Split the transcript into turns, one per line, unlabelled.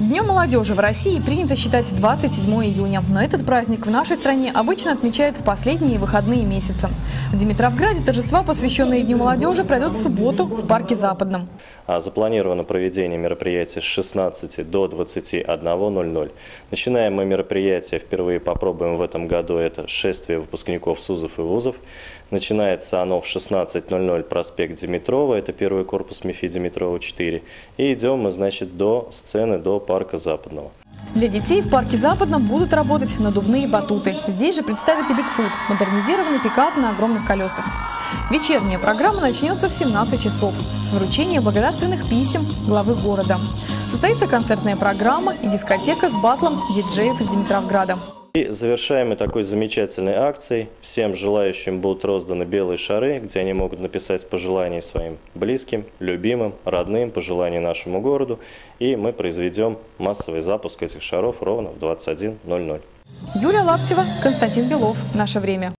Днем молодежи в России принято считать 27 июня, но этот праздник в нашей стране обычно отмечают в последние выходные месяца. В Димитровграде торжества, посвященные Дню молодежи, пройдут в субботу в парке Западном.
А запланировано проведение мероприятия с 16 до 21.00. Начинаем мы мероприятие, впервые попробуем в этом году, это шествие выпускников СУЗов и ВУЗов. Начинается оно в 16.00 проспект Димитрова, это первый корпус МИФИ Димитрова 4. И идем мы, значит, до сцены, до парка Западного.
Для детей в парке Западном будут работать надувные батуты. Здесь же представят и Бигфут – модернизированный пикап на огромных колесах. Вечерняя программа начнется в 17 часов с вручения благодарственных писем главы города. Состоится концертная программа и дискотека с батлом диджеев из Димитровграда.
И завершаем мы такой замечательной акцией. Всем желающим будут розданы белые шары, где они могут написать пожелания своим близким, любимым, родным, пожелания нашему городу. И мы произведем массовый запуск этих шаров ровно в 21.00.
Юлия Лаптева, Константин Белов. Наше время.